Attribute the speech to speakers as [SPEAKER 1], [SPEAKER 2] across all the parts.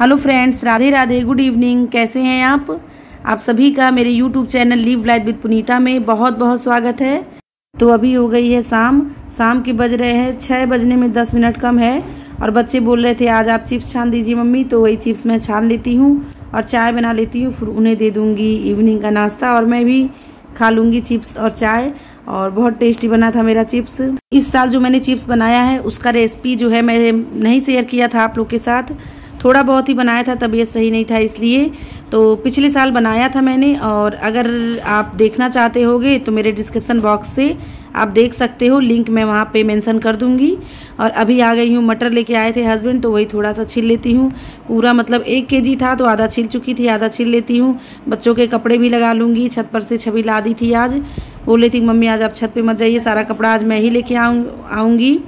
[SPEAKER 1] Hello friends, Radhe Radhe, good evening. कैसे हैं आप? आप सभी का मेरे YouTube channel live life with Punita में बहुत बहुत स्वागत है। तो अभी हो गई है शाम। शाम के बज रहे हैं छः बजने में दस मिनट कम है। और बच्चे बोल रहे थे, आज आप चिप्स छान दीजिए मम्मी तो वही चिप्स मैं छान लेती हूँ और चाय बना लेती हूँ। फिर उन्हें दे दूँगी इवनिंग का नाश्ता और मैं भी खा लूँगी चिप्स और चाय। और बहुत टेस्टी बना था मेरा चिप्स। इस साल जो मैंने चिप्स बनाया है, उसका रेसिपी जो है मैं नहीं शेयर किया था आप लोग के साथ। थोड़ा बहुत ही बनाया था, तबीयत सही नहीं था इसलिए तो पिछले साल बनाया था मैंने और अगर आप देखना चाहते होगे तो मेरे डिस्क्रिप्शन बॉक्स से आप देख सकते हो, लिंक मैं वहाँ पे मेंशन कर दूँगी। और अभी आ गई हूँ, मटर लेके आए थे हस्बैंड तो वही थोड़ा सा छिल लेती हूँ। पूरा मतलब एक के था तो आधा छिल चुकी थी, आधा छिल लेती हूँ। बच्चों के कपड़े भी लगा लूँगी, छत पर से छवि ला दी थी आज। बोले थी मम्मी, आज आप छत पर मत जाइए, सारा कपड़ा आज मैं ही लेके आऊँ, आऊँगी।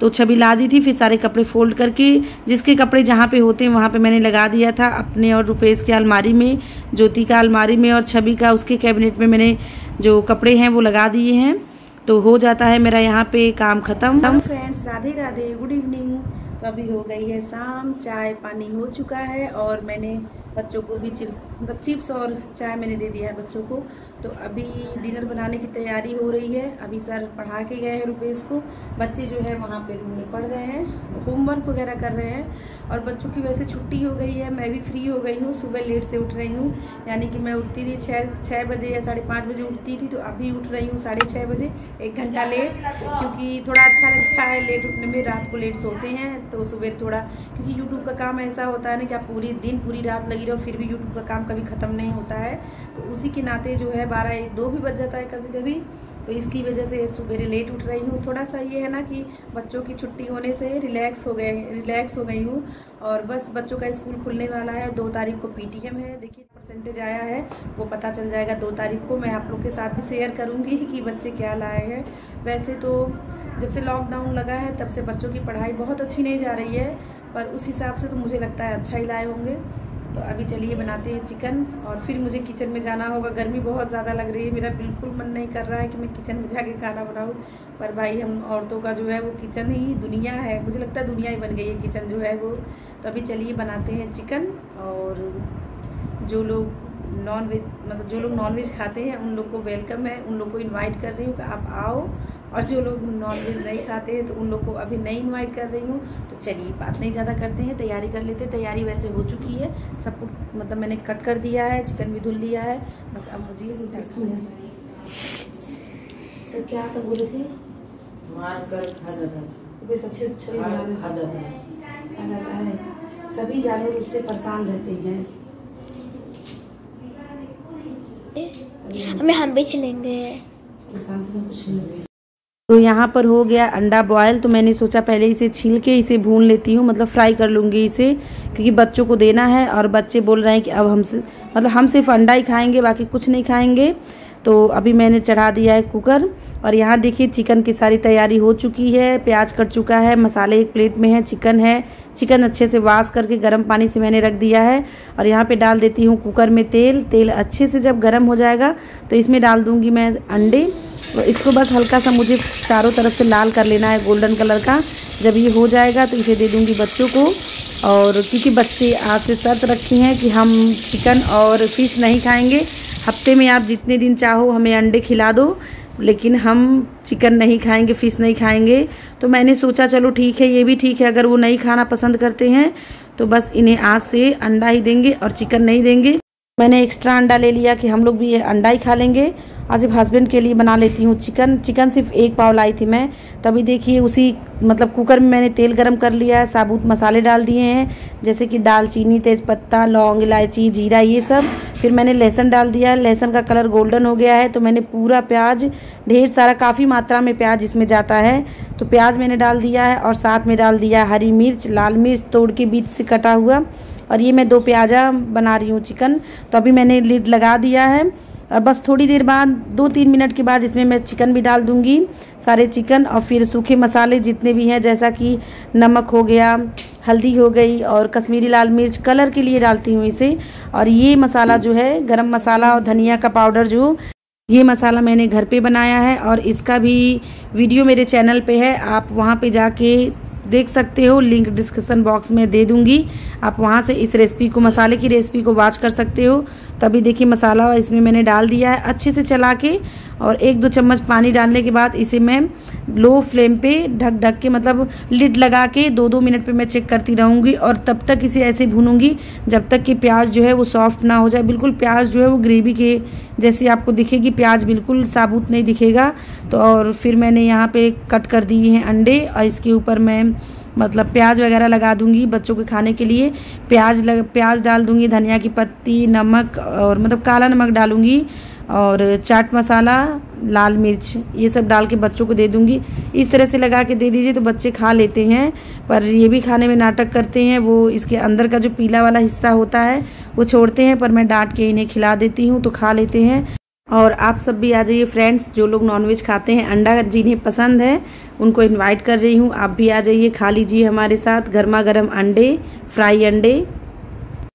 [SPEAKER 1] तो छवि ला दी थी, फिर सारे कपड़े फोल्ड करके, जिसके कपड़े जहाँ पे होते हैं, वहाँ पे मैंने लगा दिया था अपने और रुपेश के अलमारी में, ज्योति का अलमारी में और छवि का उसके कैबिनेट में मैंने जो कपड़े हैं, वो लगा दिए हैं। तो हो जाता है मेरा यहाँ पे काम खत्म। Friends Radhe Radhe good evening तो अभी हो गई है शाम, चाय पानी हो चुका है और मैंने बच्चों को भी चिप्स मतलब चिप्स और चाय मैंने दे दिया है बच्चों को। तो अभी डिनर बनाने की तैयारी हो रही है। अभी सर पढ़ा के गए हैं रुपेश को। बच्चे जो है वहाँ पे रूम में पढ़ रहे हैं, होमवर्क वगैरह कर रहे हैं। और बच्चों की वैसे छुट्टी हो गई है, मैं भी फ्री हो गई हूँ, सुबह लेट से उठ रही हूँ, यानी कि मैं उठती थी छः छः बजे या साढ़े पाँच बजे उठती थी तो अभी उठ रही हूँ साढ़े छः बजे, एक घंटा लेट क्योंकि थोड़ा अच्छा लगता है लेट उठने में, रात को लेट सोते हैं तो सुबह थोड़ा, क्योंकि यूट्यूब का काम ऐसा होता है ना कि आप पूरी दिन पूरी रात लगी रहो, फिर भी यूट्यूब का काम कभी ख़त्म नहीं होता है तो उसी के नाते जो है बारह एक दो भी बज जाता है कभी कभी तो इसकी वजह से सुबह लेट उठ रही हूँ। थोड़ा सा ये है ना कि बच्चों की छुट्टी होने से रिलैक्स हो गए रिलैक्स हो गई हूँ। और बस बच्चों का स्कूल खुलने वाला है। दो तारीख को पीटीएम है। देखिए परसेंटेज आया है, वो पता चल जाएगा दो तारीख को। मैं आप लोग के साथ भी शेयर करूँगी कि बच्चे क्या लाए हैं। वैसे तो जब से लॉकडाउन लगा है, तब से बच्चों की पढ़ाई बहुत अच्छी नहीं जा रही है, पर उस हिसाब से तो मुझे लगता है अच्छा ही लाए होंगे। तो अभी चलिए बनाते हैं चिकन और फिर मुझे किचन में जाना होगा। गर्मी बहुत ज़्यादा लग रही है। मेरा बिल्कुल मन नहीं कर रहा है कि मैं किचन में जाके खाना बनाऊँ। पर भाई, हम औरतों का जो है वो किचन ही दुनिया है। मुझे लगता है दुनिया ही बन गई है किचन जो है वो। तो अभी चलिए बनाते हैं चिकन और जो लोग नॉन मतलब जो लोग नॉन खाते हैं, उन लोग को वेलकम है। उन लोग को इनवाइट कर रही हूँ कि आप आओ। और जो लोग नॉन वेज नहीं खाते हैं तो उन लोग को अभी नहीं इन्वाइट कर रही हूँ। तो चलिए बात नहीं ज़्यादा करते हैं तैयारी कर लेते हैं। तैयारी वैसे हो चुकी है। सब कुछ मतलब मैंने कट कर दिया है चिकन भी धुल लिया है। बस अब मुझे तो क्या था बोले थे?
[SPEAKER 2] मार कर खा जाता
[SPEAKER 1] बस अच्छे से अच्छे
[SPEAKER 2] खा जाता है।
[SPEAKER 1] खा जाता है। सभी जानवर उससे परेशान रहते हैं।
[SPEAKER 3] हमें हम भी चलेंगे।
[SPEAKER 1] तो यहाँ पर हो गया अंडा बॉयल तो मैंने सोचा पहले इसे छील के इसे भून लेती हूँ मतलब फ्राई कर लूँगी इसे, क्योंकि बच्चों को देना है और बच्चे बोल रहे हैं कि अब हमसे मतलब हम सिर्फ़ अंडा ही खाएँगे, बाकी कुछ नहीं खाएँगे। तो अभी मैंने चढ़ा दिया है कुकर और यहाँ देखिए चिकन की सारी तैयारी हो चुकी है, प्याज कट चुका है, मसाले एक प्लेट में है चिकन है। चिकन अच्छे से वाश करके गर्म पानी से मैंने रख दिया है और यहाँ पे डाल देती हूँ कुकर में तेल। तेल अच्छे से जब गर्म हो जाएगा तो इसमें डाल दूँगी मैं अंडे। इसको बस हल्का सा मुझे चारों तरफ़ से लाल कर लेना है, गोल्डन कलर का। जब ये हो जाएगा तो इसे दे दूँगी बच्चों को। और क्योंकि बच्चे आज से शर्त रखी हैं कि हम चिकन और फ़िश नहीं खाएँगे, हफ़्ते में आप जितने दिन चाहो हमें अंडे खिला दो, लेकिन हम चिकन नहीं खाएँगे, फ़िश नहीं खाएँगे। तो मैंने सोचा, चलो ठीक है, ये भी ठीक है, अगर वो नहीं खाना पसंद करते हैं तो बस इन्हें आज से अंडा ही देंगे और चिकन नहीं देंगे। मैंने एक्स्ट्रा अंडा ले लिया कि हम लोग भी अंडा ही खा लेंगे। आज सिर्फ़ हस्बैंड के लिए बना लेती हूँ चिकन चिकन सिर्फ़ एक पाव लाई थी मैं। तभी देखिए उसी मतलब कुकर में मैंने तेल गरम कर लिया है, साबुत मसाले डाल दिए हैं, जैसे कि दालचीनी, तेज़पत्ता, लौंग, इलायची, जीरा, ये सब। फिर मैंने लहसुन डाल दिया लहसुन का कलर गोल्डन हो गया है तो मैंने पूरा प्याज, ढेर सारा, काफ़ी मात्रा में प्याज इसमें जाता है। तो प्याज मैंने डाल दिया है और साथ में डाल दिया हरी मिर्च, लाल मिर्च तोड़ के बीच से कटा हुआ। और ये मैं दो प्याजा बना रही हूँ चिकन। तो अभी मैंने लिड लगा दिया है। और बस थोड़ी देर बाद, दो तीन मिनट के बाद इसमें मैं चिकन भी डाल दूँगी, सारे चिकन और फिर सूखे मसाले जितने भी हैं, जैसा कि नमक हो गया, हल्दी हो गई और कश्मीरी लाल मिर्च, कलर के लिए डालती हूँ इसे। और ये मसाला जो है, गरम मसाला और धनिया का पाउडर जो, ये मसाला मैंने घर पे बनाया है और इसका भी वीडियो मेरे चैनल पे है। आप वहाँ पे जाके देख सकते हो लिंक डिस्क्रिप्शन बॉक्स में दे दूँगी। आप वहाँ से इस रेसिपी को, मसाले की रेसिपी को वॉच कर सकते हो। तभी देखिए मसाला इसमें मैंने डाल दिया है अच्छे से चला के, और एक दो चम्मच पानी डालने के बाद इसे मैं लो फ्लेम पे ढक ढक के मतलब लिड लगा के दो दो मिनट पे मैं चेक करती रहूँगी, और तब तक इसे ऐसे भूनूँगी जब तक कि प्याज जो है वो सॉफ्ट ना हो जाए। बिल्कुल प्याज जो है वो ग्रेवी के जैसी आपको दिखेगी, प्याज बिल्कुल साबुत नहीं दिखेगा। तो और फिर मैंने यहाँ पर कट कर दिए हैं अंडे, और इसके ऊपर मैं मतलब प्याज वगैरह लगा दूँगी बच्चों के खाने के लिए। प्याज लग, प्याज डाल दूँगी, धनिया की पत्ती, नमक और मतलब काला नमक डालूँगी और चाट मसाला, लाल मिर्च, ये सब डाल के बच्चों को दे दूँगी। इस तरह से लगा के दे दीजिए तो बच्चे खा लेते हैं। पर ये भी खाने में नाटक करते हैं, वो इसके अंदर का जो पीला वाला हिस्सा होता है, वो छोड़ते हैं, पर मैं डांट के इन्हें खिला देती हूँ तो खा लेते हैं। और आप सब भी आ जाइए फ्रेंड्स जो लोग नॉनवेज खाते हैं, अंडा जिन्हें पसंद है, उनको इनवाइट कर रही हूँ। आप भी आ जाइए, खा लीजिए हमारे साथ गर्मा गर्म अंडे फ्राई अंडे।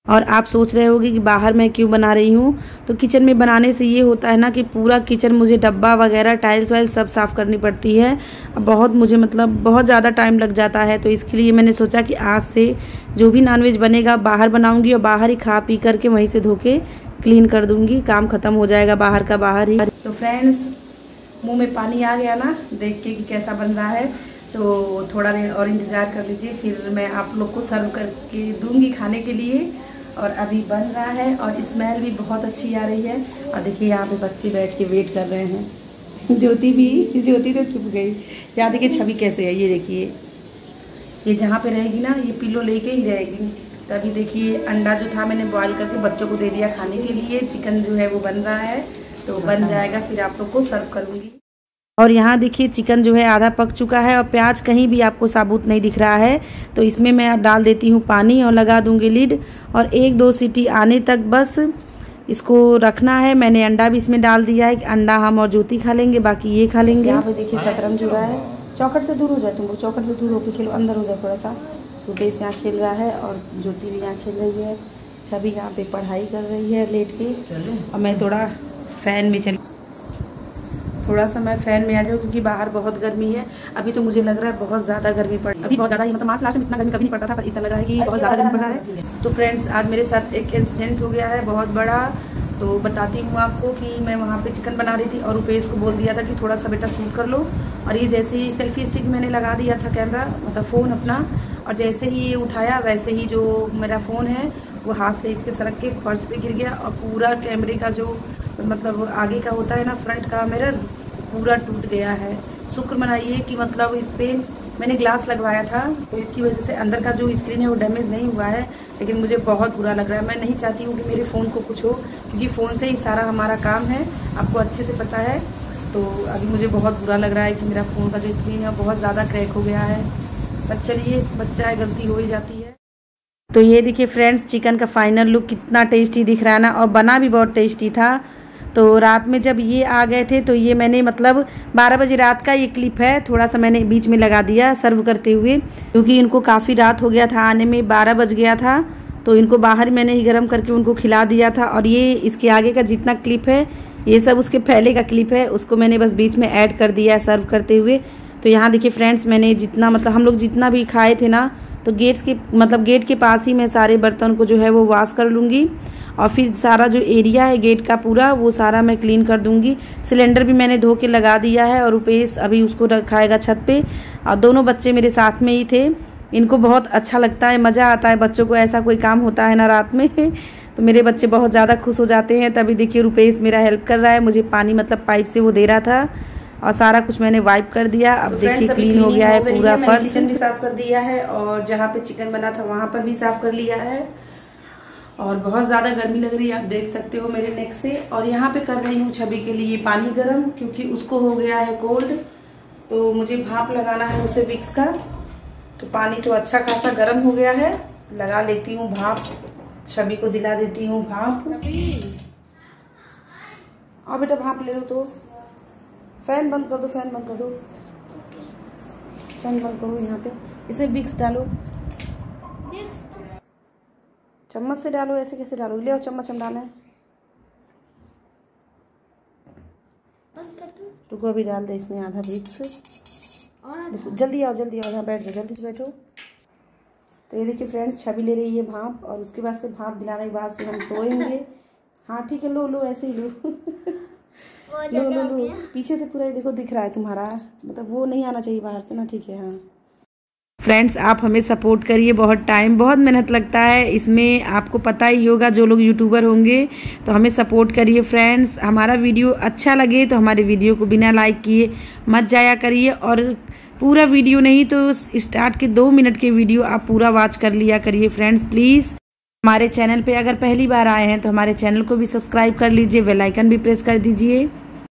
[SPEAKER 1] और आप सोच रहे होगे कि बाहर मैं क्यों बना रही हूँ? तो किचन में बनाने से ये होता है ना कि पूरा किचन मुझे डब्बा वगैरह टाइल्स वाइल्स सब साफ़ करनी पड़ती है। बहुत मुझे मतलब बहुत ज़्यादा टाइम लग जाता है तो इसके लिए मैंने सोचा कि आज से जो भी नॉनवेज बनेगा, बाहर बनाऊँगी और बाहर ही खा पी करके वहीं से धो के क्लीन कर दूँगी। काम ख़त्म हो जाएगा बाहर का बाहर ही। तो फ्रेंड्स मुँह में पानी आ गया ना, देख के कि कैसा बन रहा है। तो थोड़ा देर और इंतज़ार कर लीजिए, फिर मैं आप लोग को सर्व करके दूँगी खाने के लिए। और अभी बन रहा है और स्मेल भी बहुत अच्छी आ रही है। और देखिए यहाँ पे बच्चे बैठ के वेट कर रहे हैं। ज्योति भी ज्योति तो छुप गई। यहाँ देखिए छवि कैसे है ये देखिए। ये जहाँ पे रहेगी ना ये पिल्लो लेके ही रहेगी। तभी देखिए अंडा जो था मैंने बॉईल करके बच्चों को दे दिया खाने के लिए। चिकन जो है वो बन रहा है। तो बन जाएगा फिर आप लोग को सर्व करूँगी। और यहाँ देखिए चिकन जो है आधा पक चुका है और प्याज कहीं भी आपको साबुत नहीं दिख रहा है। तो इसमें मैं डाल देती हूँ पानी और लगा दूँगी लीड। और एक दो सीटी आने तक बस इसको रखना है। मैंने अंडा भी इसमें डाल दिया है। अंडा हम और ज्योति खा लेंगे बाकी ये खा लेंगे। यहाँ पे देखिए शतरंज हो रहा है। चौकट से दूर हो जाए तुम चौकट से दूर होकर खेलो अंदर हो जाए थोड़ा सा रुपेश यहाँ खेल रहा है और ज्योति भी यहाँ खेल रही है। छवि यहाँ पे पढ़ाई कर रही है लेट के। और मैं थोड़ा फ़ैन में चली थोड़ा सा मैं फ़ैन में आ जाऊँ क्योंकि बाहर बहुत गर्मी है। अभी तो मुझे लग रहा है बहुत ज़्यादा गर्मी पड़ अभी बहुत ज़्यादा ही मतलब मार्च लास्ट में इतना गर्मी कभी नहीं पड़ता था पर ऐसा लग रहा है कि बहुत ज़्यादा गर्मी पड़ रहा है। तो फ्रेंड्स आज मेरे साथ एक इंसिडेंट हो गया है बहुत बड़ा। तो बताती हूँ आपको कि मैं वहाँ पे चिकन बना रही थी और रुपेश को बोल दिया था कि थोड़ा सा बेटा शूट कर लो। और ये जैसे ही सेल्फी स्टिक मैंने लगा दिया था कैमरा मतलब फ़ोन अपना और जैसे ही ये उठाया वैसे ही जो मेरा फ़ोन है वो हाथ से इसके सड़क के फर्श पे गिर गया और पूरा कैमरे का जो मतलब आगे का होता है ना फ्रंट का मिरर पूरा टूट गया है। शुक्र मनाइए कि मतलब इस पर मैंने ग्लास लगवाया था तो इसकी वजह से अंदर का जो स्क्रीन है वो डैमेज नहीं हुआ है, लेकिन मुझे बहुत बुरा लग रहा है। मैं नहीं चाहती हूँ कि मेरे फ़ोन को कुछ हो, क्योंकि फ़ोन से ही सारा हमारा काम है, आपको अच्छे से पता है। तो अभी मुझे बहुत बुरा लग रहा है कि मेरा फ़ोन का जो स्क्रीन है बहुत ज़्यादा क्रैक हो गया है। पर चलिए, बच्चा है, गलती हो ही जाती है। तो ये देखिए फ्रेंड्स चिकन का फाइनल लुक कितना टेस्टी दिख रहा है ना, और बना भी बहुत टेस्टी था। तो रात में जब ये आ गए थे तो ये मैंने मतलब 12 बजे रात का ये क्लिप है, थोड़ा सा मैंने बीच में लगा दिया सर्व करते हुए, क्योंकि इनको काफ़ी रात हो गया था, आने में 12 बज गया था तो इनको बाहर मैंने ही गर्म करके उनको खिला दिया था, और ये इसके आगे का जितना क्लिप है, ये सब उसके पहले का क्लिप है, उसको मैंने बस बीच में ऐड कर दिया सर्व करते हुए। तो यहाँ देखिए फ्रेंड्स मैंने जितना मतलब हम लोग जितना भी खाए थे ना तो गेट्स के मतलब गेट के पास ही मैं सारे बर्तन को जो है वो वॉश कर लूँगी। और फिर सारा जो एरिया है गेट का पूरा वो सारा मैं क्लीन कर दूँगी। सिलेंडर भी मैंने धो के लगा दिया है और रुपेश अभी उसको रखाएगा छत पे। और दोनों बच्चे मेरे साथ में ही थे। इनको बहुत अच्छा लगता है मज़ा आता है। बच्चों को ऐसा कोई काम होता है ना रात में। तो मेरे बच्चे बहुत ज़्यादा खुश हो जाते हैं। तभी देखिए रुपेश मेरा हेल्प कर रहा है। मुझे पानी मतलब पाइप से वो दे रहा था। और सारा कुछ मैंने वाइप कर दिया। अब तो देखिए क्लीन हो गया है पूरा फर्श। भी साफ़ कर दिया है और जहाँ पे चिकन बना था वहाँ पर भी साफ़ कर लिया है। और बहुत ज़्यादा गर्मी लग रही है, आप देख सकते हो मेरे नेक से। और यहाँ पे कर रही हूँ छवि के लिए पानी गर्म, क्योंकि उसको हो गया है कोल्ड तो मुझे भाप लगाना है उसे विक्स का। तो पानी तो अच्छा खासा गर्म हो गया है। लगा लेती हूँ भाप, छवि को दिला देती हूँ भाप। और बेटा भाप ले दो तो। फ़ैन बंद कर दो फ़ैन बंद कर दो। फ़ैन बंद करो यहाँ पे। इसे विक्स डालो। चम्मच से डालो ऐसे कैसे डालो? ले चम्मच हम डालें। रुको अभी डाल दे इसमें आधा देखो जल्दी आओ जल्दी आओ यहाँ बैठ जाओ जल्दी से बैठो। तो ये देखिए फ्रेंड्स छवि ले रही है भाप और उसके बाद से भाप दिलाने के बाद से हम सोएँगे। हाँ ठीक है लो लो ऐसे ही लो। लो लो लो। पीछे से पूरा ये देखो दिख रहा है तुम्हारा। मतलब वो नहीं आना चाहिए बाहर से ना ठीक है हाँ। फ्रेंड्स आप हमें सपोर्ट करिए, बहुत टाइम बहुत मेहनत लगता है। इसमें आपको पता ही होगा, जो लोग यूट्यूबर होंगे तो हमें सपोर्ट करिए फ्रेंड्स हमारा वीडियो अच्छा लगे तो हमारे वीडियो को बिना लाइक किए मत जाया करिए। और पूरा वीडियो नहीं तो स्टार्ट के दो मिनट के वीडियो आप पूरा वॉच कर लिया करिए फ्रेंड्स प्लीज़ हमारे चैनल पे अगर पहली बार आए हैं तो हमारे चैनल को भी सब्सक्राइब कर लीजिए बेल आइकन भी प्रेस कर दीजिए।